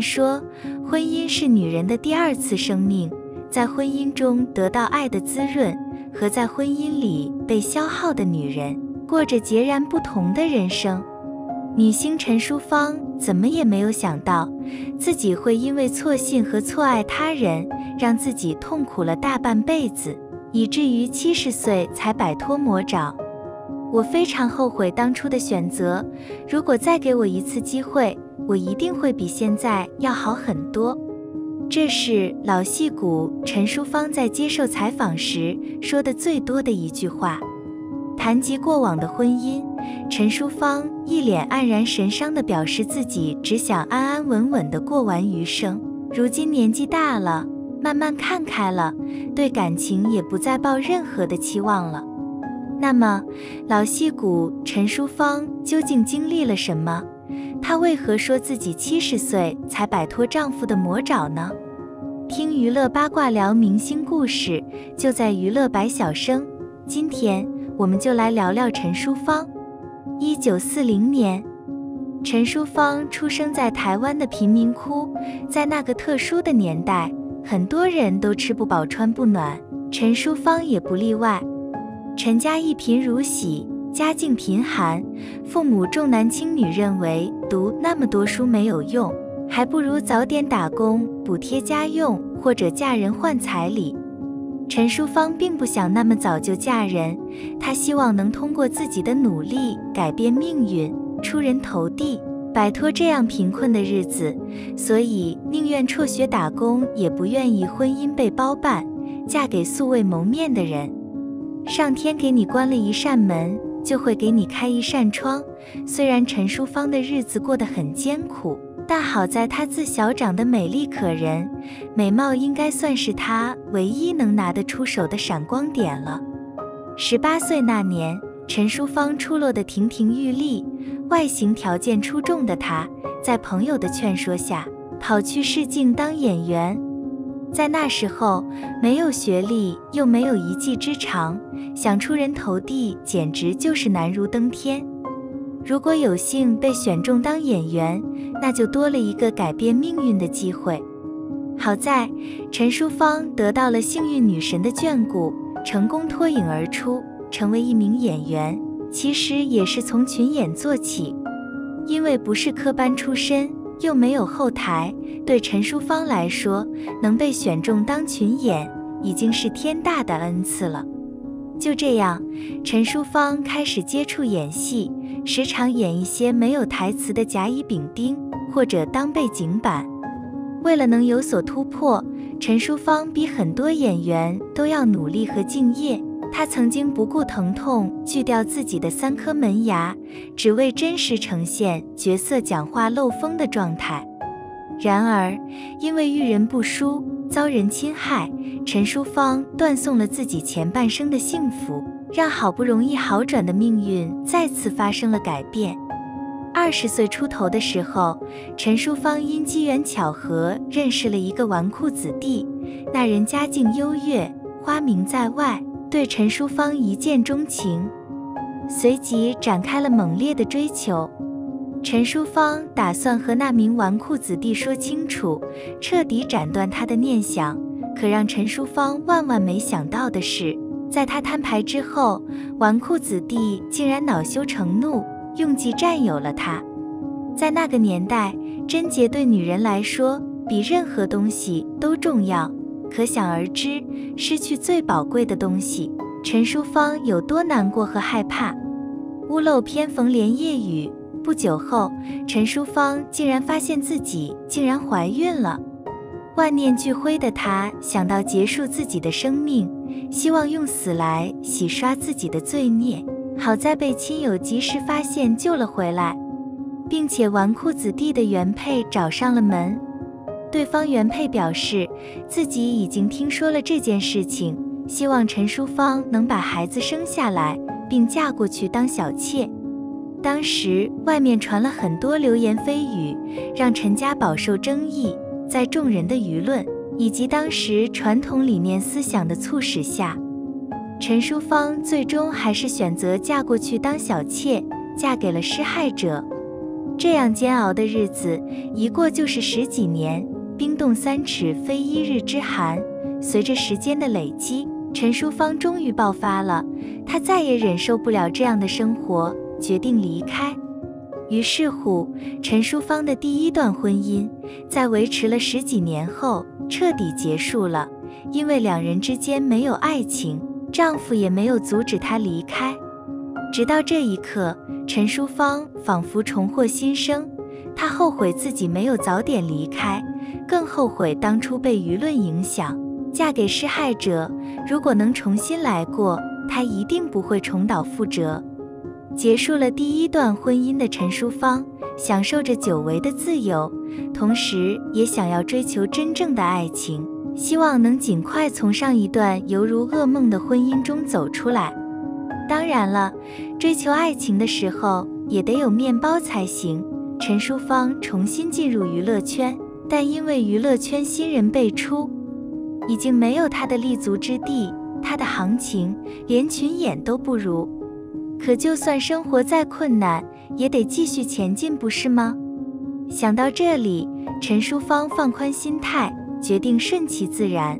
说，婚姻是女人的第二次生命，在婚姻中得到爱的滋润，和在婚姻里被消耗的女人，过着截然不同的人生。女星陈淑芳怎么也没有想到，自己会因为错信和错爱他人，让自己痛苦了大半辈子，以至于七十岁才摆脱魔爪。我非常后悔当初的选择，如果再给我一次机会，我一定会比现在要好很多。这是老戏骨陈淑芳在接受采访时说的最多的一句话。谈及过往的婚姻，陈淑芳一脸黯然神伤地表示自己只想安安稳稳地过完余生。如今年纪大了，慢慢看开了，对感情也不再抱任何的期望了。那么，老戏骨陈淑芳究竟经历了什么？她为何说自己七十岁才摆脱丈夫的魔爪呢？听娱乐八卦聊明星故事，就在娱乐百晓生。今天。我们就来聊聊陈淑芳。一九四零年，陈淑芳出生在台湾的贫民窟，在那个特殊的年代，很多人都吃不饱穿不暖，陈淑芳也不例外。陈家一贫如洗，家境贫寒，父母重男轻女，认为读那么多书没有用，还不如早点打工补贴家用，或者嫁人换彩礼。陈淑芳并不想那么早就嫁人，她希望能通过自己的努力改变命运，出人头地，摆脱这样贫困的日子，所以宁愿辍学打工，也不愿意婚姻被包办，嫁给素未谋面的人。上天给你关了一扇门，就会给你开一扇窗。虽然陈淑芳的日子过得很艰苦。但好在她自小长得美丽可人，美貌应该算是她唯一能拿得出手的闪光点了。十八岁那年，陈淑芳出落得亭亭玉立，外形条件出众的她，在朋友的劝说下，跑去试镜当演员。在那时候，没有学历，又没有一技之长，想出人头地，简直就是难如登天。如果有幸被选中当演员，那就多了一个改变命运的机会。好在陈淑芳得到了幸运女神的眷顾，成功脱颖而出，成为一名演员。其实也是从群演做起，因为不是科班出身，又没有后台，对陈淑芳来说，能被选中当群演已经是天大的恩赐了。就这样，陈淑芳开始接触演戏。时常演一些没有台词的甲乙丙丁，或者当背景板。为了能有所突破，陈淑芳比很多演员都要努力和敬业。他曾经不顾疼痛锯掉自己的三颗门牙，只为真实呈现角色讲话漏风的状态。然而，因为遇人不淑，遭人侵害，陈淑芳断送了自己前半生的幸福。让好不容易好转的命运再次发生了改变。二十岁出头的时候，陈淑芳因机缘巧合认识了一个纨绔子弟，那人家境优越，花名在外，对陈淑芳一见钟情，随即展开了猛烈的追求。陈淑芳打算和那名纨绔子弟说清楚，彻底斩断他的念想。可让陈淑芳万万没想到的是。在他摊牌之后，纨绔子弟竟然恼羞成怒，用计占有了他。在那个年代，贞洁对女人来说比任何东西都重要，可想而知，失去最宝贵的东西，陈淑芳有多难过和害怕。屋漏偏逢连夜雨，不久后，陈淑芳竟然发现自己竟然怀孕了。万念俱灰的她想到结束自己的生命。希望用死来洗刷自己的罪孽，好在被亲友及时发现救了回来，并且纨绔子弟的原配找上了门。对方原配表示自己已经听说了这件事情，希望陈淑芳能把孩子生下来，并嫁过去当小妾。当时外面传了很多流言蜚语，让陈家饱受争议，在众人的舆论。以及当时传统理念思想的促使下，陈淑芳最终还是选择嫁过去当小妾，嫁给了施害者。这样煎熬的日子一过就是十几年，冰冻三尺非一日之寒。随着时间的累积，陈淑芳终于爆发了，她再也忍受不了这样的生活，决定离开。于是乎，陈淑芳的第一段婚姻在维持了十几年后彻底结束了。因为两人之间没有爱情，丈夫也没有阻止她离开。直到这一刻，陈淑芳仿佛重获新生。她后悔自己没有早点离开，更后悔当初被舆论影响，嫁给施害者。如果能重新来过，她一定不会重蹈覆辙。结束了第一段婚姻的陈淑芳，享受着久违的自由，同时也想要追求真正的爱情，希望能尽快从上一段犹如噩梦的婚姻中走出来。当然了，追求爱情的时候也得有面包才行。陈淑芳重新进入娱乐圈，但因为娱乐圈新人辈出，已经没有她的立足之地，她的行情连群演都不如。可就算生活再困难，也得继续前进，不是吗？想到这里，陈淑芳放宽心态，决定顺其自然。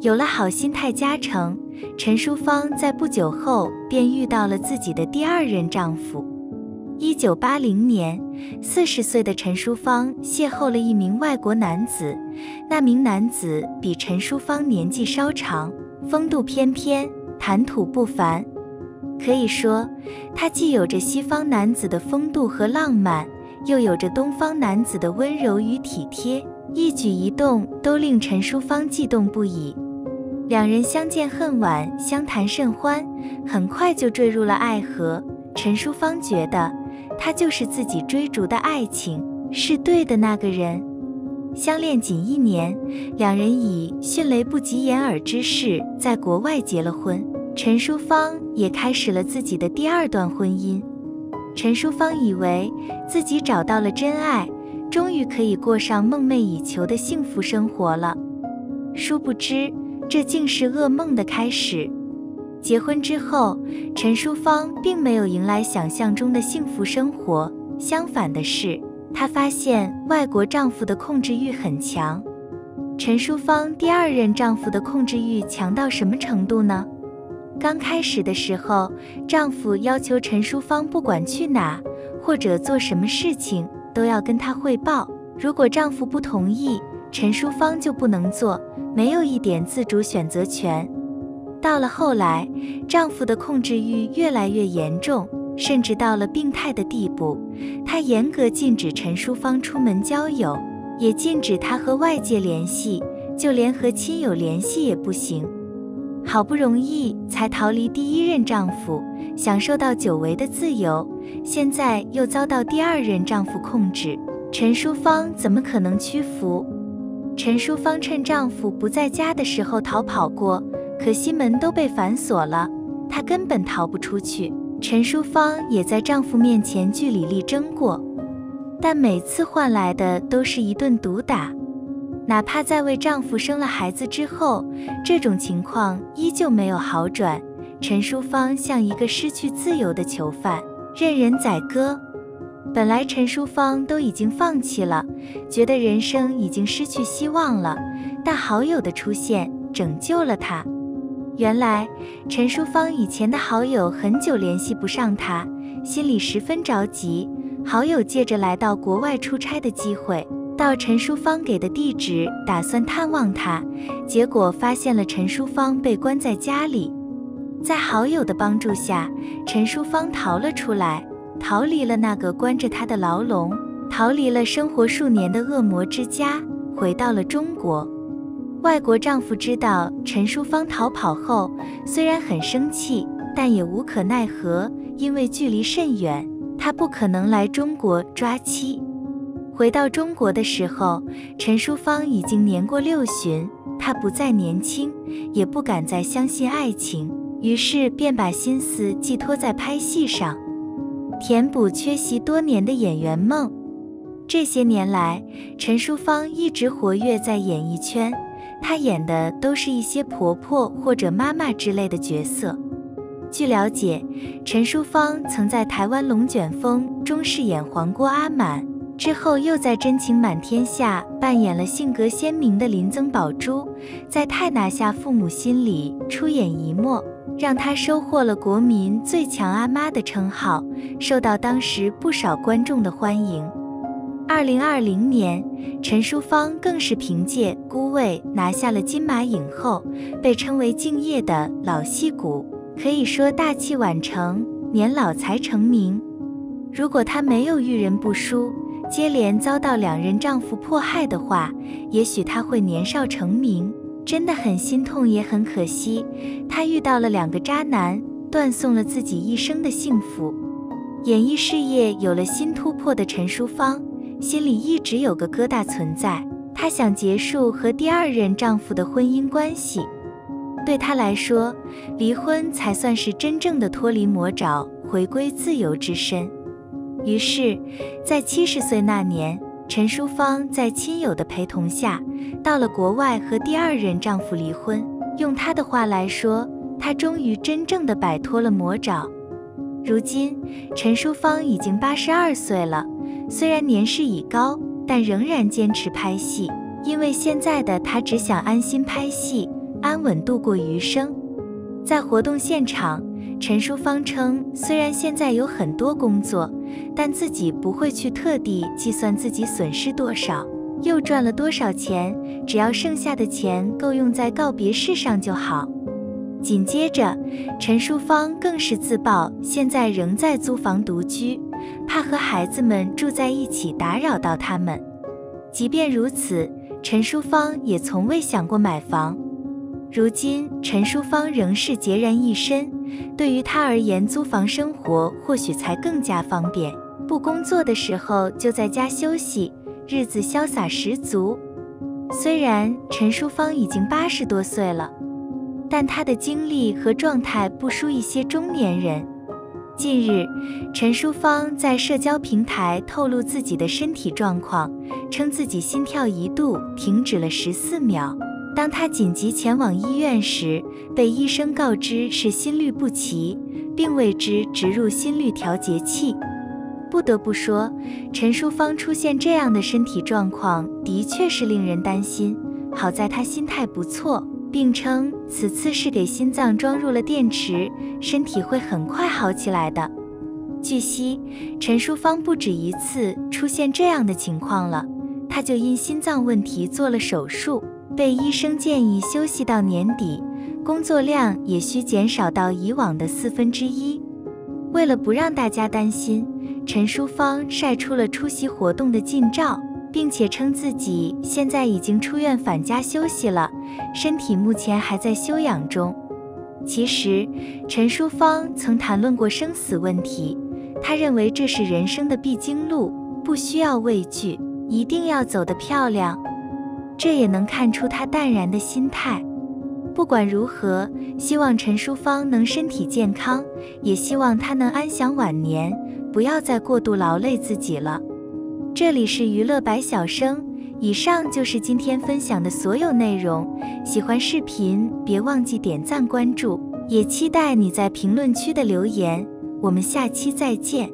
有了好心态加成，陈淑芳在不久后便遇到了自己的第二任丈夫。一九八零年，四十岁的陈淑芳邂逅了一名外国男子，那名男子比陈淑芳年纪稍长，风度翩翩，谈吐不凡。可以说，他既有着西方男子的风度和浪漫，又有着东方男子的温柔与体贴，一举一动都令陈淑芳悸动不已。两人相见恨晚，相谈甚欢，很快就坠入了爱河。陈淑芳觉得，他就是自己追逐的爱情，是对的那个人。相恋仅一年，两人以迅雷不及掩耳之势在国外结了婚。陈淑芳也开始了自己的第二段婚姻。陈淑芳以为自己找到了真爱，终于可以过上梦寐以求的幸福生活了。殊不知，这竟是噩梦的开始。结婚之后，陈淑芳并没有迎来想象中的幸福生活。相反的是，她发现外国丈夫的控制欲很强。陈淑芳第二任丈夫的控制欲强到什么程度呢？刚开始的时候，丈夫要求陈淑芳不管去哪或者做什么事情都要跟他汇报。如果丈夫不同意，陈淑芳就不能做，没有一点自主选择权。到了后来，丈夫的控制欲越来越严重，甚至到了病态的地步。他严格禁止陈淑芳出门交友，也禁止她和外界联系，就连和亲友联系也不行。好不容易才逃离第一任丈夫，享受到久违的自由，现在又遭到第二任丈夫控制，陈淑芳怎么可能屈服？陈淑芳趁丈夫不在家的时候逃跑过，可惜门都被反锁了，她根本逃不出去。陈淑芳也在丈夫面前据理力争过，但每次换来的都是一顿毒打。哪怕在为丈夫生了孩子之后，这种情况依旧没有好转。陈淑芳像一个失去自由的囚犯，任人宰割。本来陈淑芳都已经放弃了，觉得人生已经失去希望了，但好友的出现拯救了她。原来陈淑芳以前的好友很久联系不上她，心里十分着急。好友借着来到国外出差的机会。到陈淑芳给的地址，打算探望她，结果发现了陈淑芳被关在家里。在好友的帮助下，陈淑芳逃了出来，逃离了那个关着她的牢笼，逃离了生活数年的恶魔之家，回到了中国。外国丈夫知道陈淑芳逃跑后，虽然很生气，但也无可奈何，因为距离甚远，他不可能来中国抓妻。回到中国的时候，陈淑芳已经年过六旬，她不再年轻，也不敢再相信爱情，于是便把心思寄托在拍戏上，填补缺席多年的演员梦。这些年来，陈淑芳一直活跃在演艺圈，她演的都是一些婆婆或者妈妈之类的角色。据了解，陈淑芳曾在台湾《龙卷风》中饰演黄郭阿满，之后又在《真情满天下》扮演了性格鲜明的林增宝珠，在《太拿下父母心》里出演一默，让她收获了国民最强阿妈的称号，受到当时不少观众的欢迎。二零二零年，陈淑芳更是凭借《孤味》拿下了金马影后，被称为敬业的老戏骨，可以说大器晚成，年老才成名。如果她没有遇人不淑，接连遭到两任丈夫迫害的话，也许她会年少成名。真的很心痛，也很可惜，她遇到了两个渣男，断送了自己一生的幸福。演艺事业有了新突破的陈淑芳。心里一直有个疙瘩存在，她想结束和第二任丈夫的婚姻关系。对她来说，离婚才算是真正的脱离魔爪，回归自由之身。于是，在七十岁那年，陈淑芳在亲友的陪同下，到了国外和第二任丈夫离婚。用她的话来说，她终于真正的摆脱了魔爪。如今，陈淑芳已经八十二岁了。虽然年事已高，但仍然坚持拍戏，因为现在的他只想安心拍戏，安稳度过余生。在活动现场，陈淑芳称，虽然现在有很多工作，但自己不会去特地计算自己损失多少，又赚了多少钱，只要剩下的钱够用在告别式上就好。紧接着，陈淑芳更是自曝现在仍在租房独居。怕和孩子们住在一起打扰到他们。即便如此，陈淑芳也从未想过买房。如今，陈淑芳仍是孑然一身。对于她而言，租房生活或许才更加方便。不工作的时候就在家休息，日子潇洒十足。虽然陈淑芳已经八十多岁了，但她的精力和状态不输一些中年人。近日，陈淑芳在社交平台透露自己的身体状况，称自己心跳一度停止了十四秒。当她紧急前往医院时，被医生告知是心律不齐，并为之植入心率调节器。不得不说，陈淑芳出现这样的身体状况，的确是令人担心。好在她心态不错。并称此次是给心脏装入了电池，身体会很快好起来的。据悉，陈淑芳不止一次出现这样的情况了，她就因心脏问题做了手术，被医生建议休息到年底，工作量也需减少到以往的四分之一。为了不让大家担心，陈淑芳晒出了出席活动的近照。并且称自己现在已经出院返家休息了，身体目前还在休养中。其实，陈淑芳曾谈论过生死问题，她认为这是人生的必经路，不需要畏惧，一定要走得漂亮。这也能看出她淡然的心态。不管如何，希望陈淑芳能身体健康，也希望她能安享晚年，不要再过度劳累自己了。这里是娱乐百晓生，以上就是今天分享的所有内容。喜欢视频别忘记点赞关注，也期待你在评论区的留言。我们下期再见。